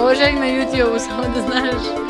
Боже, на YouTube, сам ты знаешь.